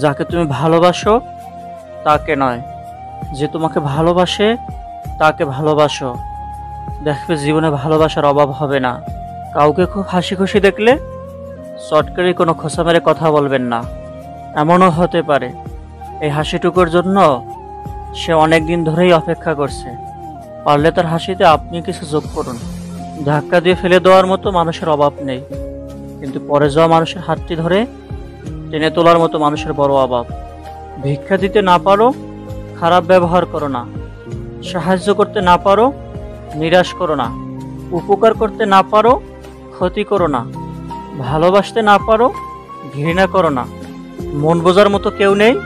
যাকে তুমি ভালোবাসো, তাকে নয়। যে তোমাকে ভালোবাসে, তাকে ভালোবাসো। দেখবে জীবনে ভালোবাসার অভাব হবে না। কাউকে খুব হাসি খুশি দেখলে চটকারি কোনো খোসা মেরে কথা বলবেন না। এমনও হতে পারে। এই হাসিটুকুর জন্য সে অনেক দিন ধরেই অপেক্ষা করছে। পারলে তার হাসিতে আপনি কিছু যোগ করুন। ধাক্কা দিয়ে ফেলে দেওয়ার মতো মানুষের অভাব নেই। কিন্তু পরে যাওয়া মানুষের হাতটি ধরে টেনে তোলার মতো মানুষের বড় অভাব। ভিক্ষা দিতে না পারো, খারাপ ব্যবহার করো না। সাহায্য করতে না পারো, নিরাশ করো না। উপকার করতে না পারো, ক্ষতি করো না। ভালোবাসতে না পারো, ঘৃণা করো না। মন বোঝার মতো কেউ নেই,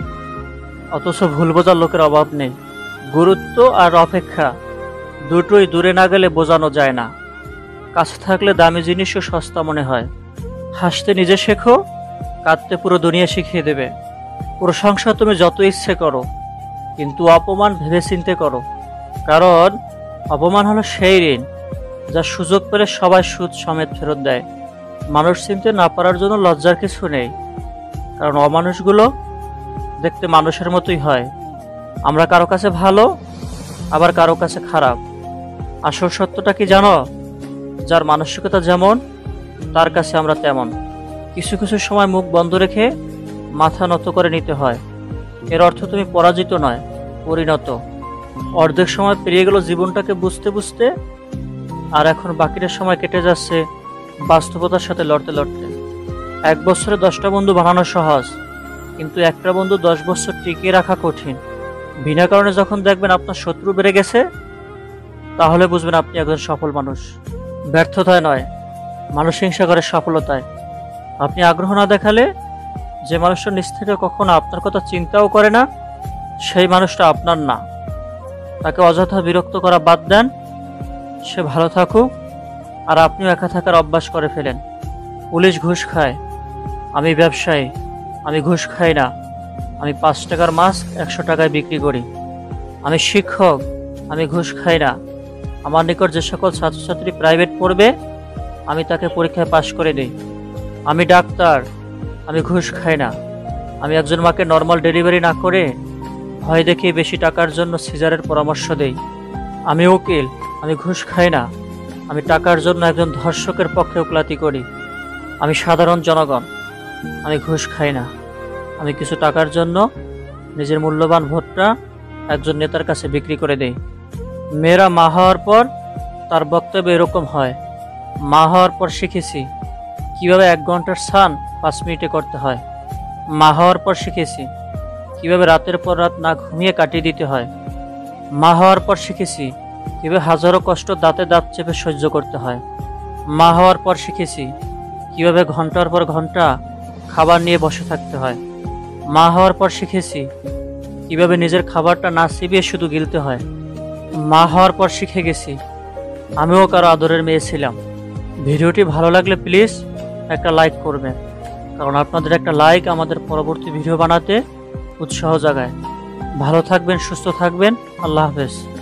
অথচ ভুল বোঝার লোকের অভাব নেই। গুরুত্ব আর অপেক্ষা দুটোই দূরে না গেলে বোঝানো যায় না। কাছে থাকলে দামি জিনিসও সস্তা মনে হয়। হাসতে নিজে শেখো কাঁদতে পুরো দুনিয়া শিখিয়ে দেবে। প্রশংসা তুমি যত ইচ্ছে করো, কিন্তু অপমান ভেবে চিনতে করো। কারণ অপমান হলো সেই ঋণ যা সুযোগ পেলে সবাই সুদ সমেত ফেরত দেয়। মানুষ চিনতে না পারার জন্য লজ্জার কিছু নেই। কারণ অমানুষগুলো দেখতে মানুষের মতোই হয়। আমরা কারও কাছে ভালো, আবার কারও কাছে খারাপ। আসল সত্যটা কি জানো? যার মানসিকতা যেমন, তার কাছে আমরা তেমন। কিছু কিছু সময় মুখ বন্ধ রেখে মাথা নত করে নিতে হয়। এর অর্থ তুমি পরাজিত নয়, পরিণত। অর্ধেক সময় পেরিয়ে গেল জীবনটাকে বুঝতে বুঝতে, আর এখন বাকিটা সময় কেটে যাচ্ছে বাস্তবতার সাথে লড়তে লড়তে। এক বছরে দশটা বন্ধু বানানো সহজ, কিন্তু একটা বন্ধু দশ বছর টিকিয়ে রাখা কঠিন। বিনা কারণে যখন দেখবেন আপনার শত্রু বেড়ে গেছে, তাহলে বুঝবেন আপনি একজন সফল মানুষ। ব্যর্থতায় নয়, মানুষ হিংসা করে সফলতায়। আপনি আগ্রহ না দেখালে যে মানুষটা নিজ থেকে কখনো আপনার কথা চিন্তাও করে না, সেই মানুষটা আপনার না। তাকে অযথা বিরক্ত করা বাদ দেন। সে ভালো থাকুক আর আপনিও একা থাকার অভ্যাস করে ফেলেন। পুলিশ ঘুষ খায়। আমি ব্যবসায়ী। আমি ঘুষ খাই না। আমি পাঁচ টাকার মাস্ক একশো টাকায় বিক্রি করি। আমি শিক্ষক। আমি ঘুষ খাই না। আমার নিকট যে সকল ছাত্রছাত্রী প্রাইভেট পড়বে, আমি তাকে পরীক্ষায় পাশ করে দিই। আমি ডাক্তার, আমি ঘুষ খাই না। আমি একজন মাকে নর্মাল ডেলিভারি না করে ভয় দেখিয়ে বেশি টাকার জন্য সিজারের পরামর্শ দেই। আমি উকিল, আমি ঘুষ খাই না। আমি টাকার জন্য একজন ধর্ষকের পক্ষে উকলাতি করি। আমি সাধারণ জনগণ, আমি ঘুষ খাই না। আমি কিছু টাকার জন্য নিজের মূল্যবান ভোটটা একজন নেতার কাছে বিক্রি করে দেই। মেয়েরা মা হওয়ার পর তার বক্তব্য এরকম হয়, মা হওয়ার পর শিখেছি কীভাবে এক ঘণ্টার স্নান পাঁচ মিনিটে করতে হয়? মা হওয়ার পর শিখেছি। কীভাবে রাতের পর রাত না ঘুমিয়ে কাটিয়ে দিতে হয়? মা হওয়ার পর শিখেছি কীভাবে হাজারো কষ্ট দাঁতে দাঁত চেপে সহ্য করতে হয়। মা হওয়ার পর শিখেছি কীভাবে ঘণ্টার পর ঘণ্টা খাবার নিয়ে বসে থাকতে হয়। মা হওয়ার পর শিখেছি কীভাবে নিজের খাবারটা না চিবিয়ে শুধু গিলতে হয়। মা হওয়ার পর শিখে গেছি, আমিও কারও আদরের মেয়ে ছিলাম। ভিডিওটি ভালো লাগলে প্লিজ একটা লাইক করবেন। কারণ আপনাদের একটা লাইক আমাদের পরবর্তী ভিডিও বানাতে উৎসাহ জাগায়। ভালো থাকবেন, সুস্থ থাকবেন। আল্লাহ হাফেজ।